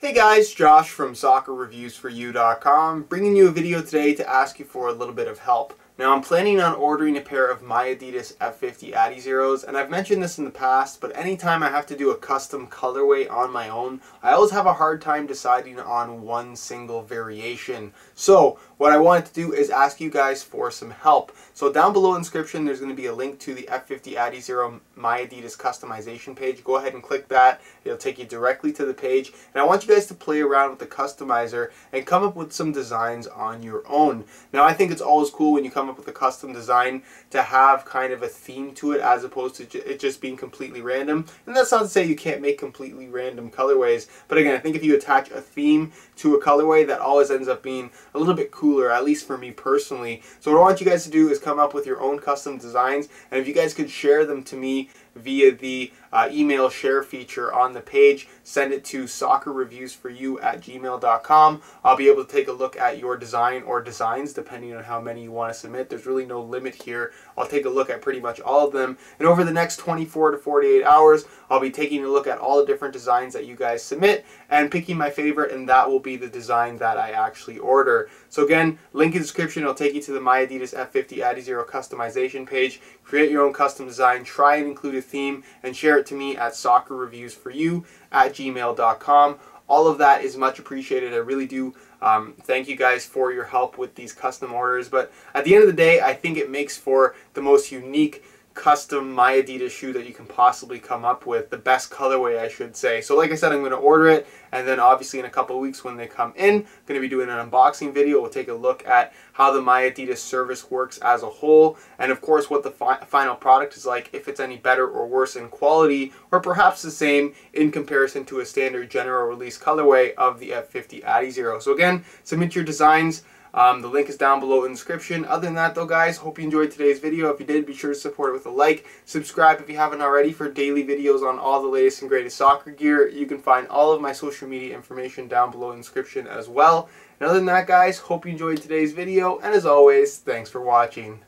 Hey guys, Josh from SoccerReviewsForYou.com bringing you a video today to ask you for a little bit of help. Now I'm planning on ordering a pair of my Adidas F50 Adizeros and I've mentioned this in the past but anytime I have to do a custom colorway on my own I always have a hard time deciding on one single variation. So what I wanted to do is ask you guys for some help. So down below in the description there's going to be a link to the F50 Adizero My Adidas customization page. Go ahead and click that. It'll take you directly to the page and I want you guys to play around with the customizer and come up with some designs on your own. Now I think it's always cool when you come come up with a custom design to have kind of a theme to it as opposed to it just being completely random. And that's not to say you can't make completely random colorways, but again, I think if you attach a theme to a colorway, that always ends up being a little bit cooler, at least for me personally. So what I want you guys to do is come up with your own custom designs, and if you guys could share them to me via the uh, email share feature on the page. Send it to soccerreviewsforyou at gmail.com. I'll be able to take a look at your design or designs depending on how many you want to submit. There's really no limit here. I'll take a look at pretty much all of them. And over the next 24 to 48 hours, I'll be taking a look at all the different designs that you guys submit and picking my favorite and that will be the design that I actually order. So again, link in the description. It'll take you to the My Adidas F50 Adizero customization page. Create your own custom design. Try and include a theme and share it to me at soccerreviewsforyou at gmail.com. All of that is much appreciated. I really do um, thank you guys for your help with these custom orders. But at the end of the day, I think it makes for the most unique custom My Adidas shoe that you can possibly come up with. The best colorway, I should say. So like I said, I'm going to order it. And then obviously in a couple weeks when they come in, I'm going to be doing an unboxing video. We'll take a look at how the My Adidas service works as a whole. And of course what the fi final product is like, if it's any better or worse in quality, or perhaps the same in comparison to a standard general release colorway of the F50 Adizero. So again, submit your designs. Um, the link is down below in the description. Other than that though guys, hope you enjoyed today's video. If you did, be sure to support it with a like. Subscribe if you haven't already for daily videos on all the latest and greatest soccer gear. You can find all of my social media information down below in the description as well. And other than that guys, hope you enjoyed today's video. And as always, thanks for watching.